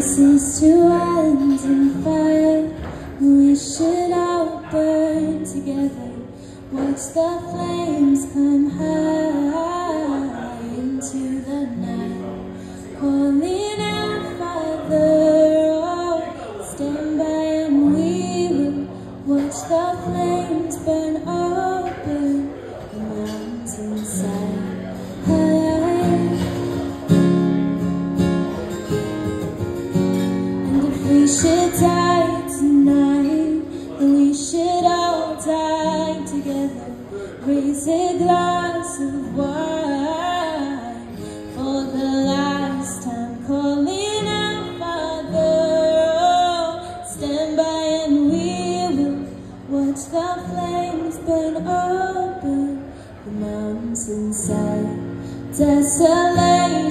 Faces to hands in fire. We should all burn together. Watch the flames climb high into the night. Calling out Father, oh, stand by and we will Watch the flames burn should die tonight, then we should all die together. Raise a glass of wine for the last time, calling out, Father. Oh, stand by and we will watch the flames burn open the mountainside. Desolation comes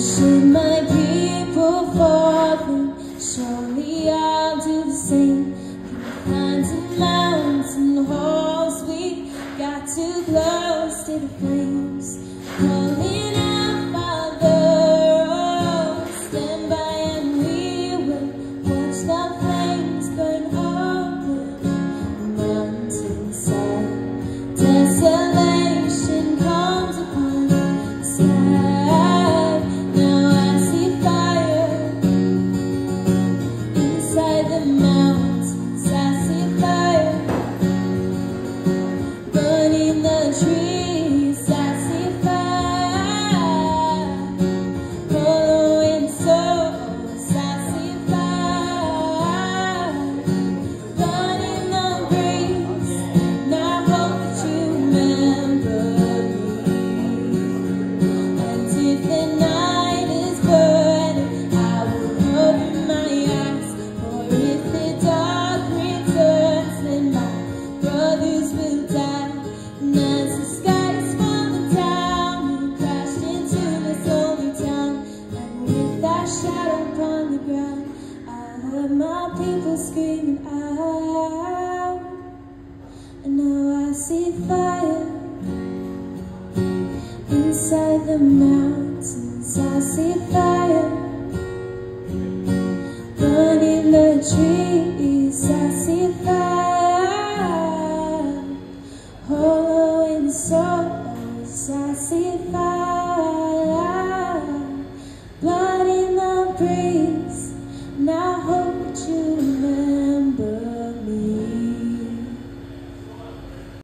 should my people surely I'll do the same. Keep climbing mountain halls, we got too close to the flames. Calling screaming out. And now I see fire inside the mountains. I see fire burning the trees. xa xít ta.